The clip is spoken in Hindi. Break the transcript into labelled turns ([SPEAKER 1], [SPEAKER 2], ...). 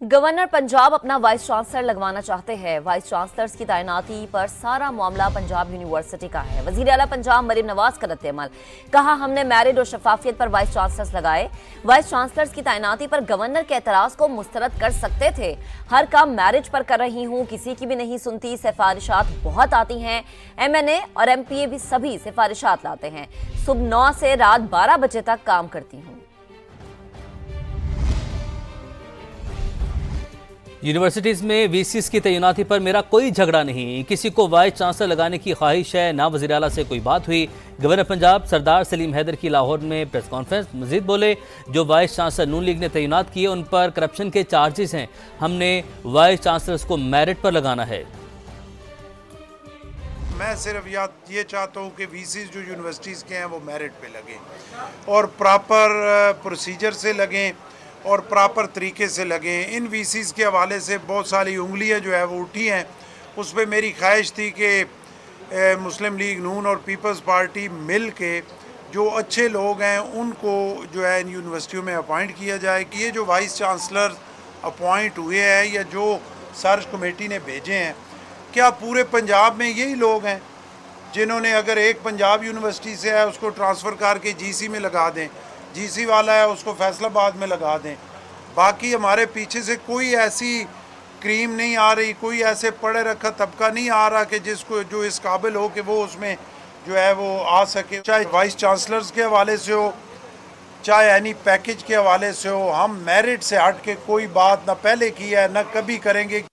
[SPEAKER 1] गवर्नर पंजाब अपना वाइस चांसलर लगवाना चाहते हैं। वाइस चांसलर्स की तैनाती पर सारा मामला पंजाब यूनिवर्सिटी का है। वज़ीर अला पंजाब मरीम नवाज़ का रद्दमल कहा, हमने मैरिड और शफाफियत पर वाइस चांसलर्स लगाए। वाइस चांसलर्स की तैनाती पर गवर्नर के एतराज़ को मुस्तरद कर सकते थे। हर काम मैरिज पर कर रही हूँ, किसी की भी नहीं सुनती। सिफारिशात बहुत आती हैं। एम और एम भी सभी सिफारिशात लाते हैं। सुबह नौ से रात बारह बजे तक काम करती हूँ।
[SPEAKER 2] यूनिवर्सिटीज़ में वीसीस की तैनाती पर मेरा कोई झगड़ा नहीं। किसी को वाइस चांसलर लगाने की ख्वाहिश है, ना वजी अला से कोई बात हुई। गवर्नर पंजाब सरदार सलीम हैदर की लाहौर में प्रेस कॉन्फ्रेंस मजीद बोले, जो वाइस चांसलर नून लीग ने तैनात किए, उन पर करप्शन के चार्जेस हैं। हमने वाइस चांसलर्स को मेरिट पर लगाना है।
[SPEAKER 3] मैं सिर्फ़ या, ये चाहता हूँ कि वीसी जो यूनिवर्सिटीज़ के हैं, वो मेरिट पे लगें और प्रॉपर प्रोसीजर से लगें। और प्रॉपर तरीके से लगें इन वी के हवाले से बहुत सारी उंगलियाँ जो है वो उठी हैं। उस पर मेरी ख्वाहिश थी कि मुस्लिम लीग, नून और पीपल्स पार्टी मिल के जो अच्छे लोग हैं, उनको जो है इन यूनिवर्सिटियों में अपॉइंट किया जाए कि ये जो वाइस चांसलर अपॉइंट हुए हैं या जो सर्च कमेटी ने भेजे हैं, क्या पूरे पंजाब में यही लोग हैं जिन्होंने अगर एक पंजाब यूनिवर्सिटी से है, उसको ट्रांसफ़र करके जीसी में लगा दें? जीसी वाला है, उसको फैसलाबाद में लगा दें। बाकी हमारे पीछे से कोई ऐसी क्रीम नहीं आ रही, कोई ऐसे पढ़े रखा तबका नहीं आ रहा कि जिसको, जो इस काबिल हो कि वो उसमें जो है वो आ सके। चाहे वाइस चांसलर्स के हवाले से हो, चाहे एनी पैकेज के हवाले से हो, हम मेरिट से हट के कोई बात ना पहले की है, ना कभी करेंगे।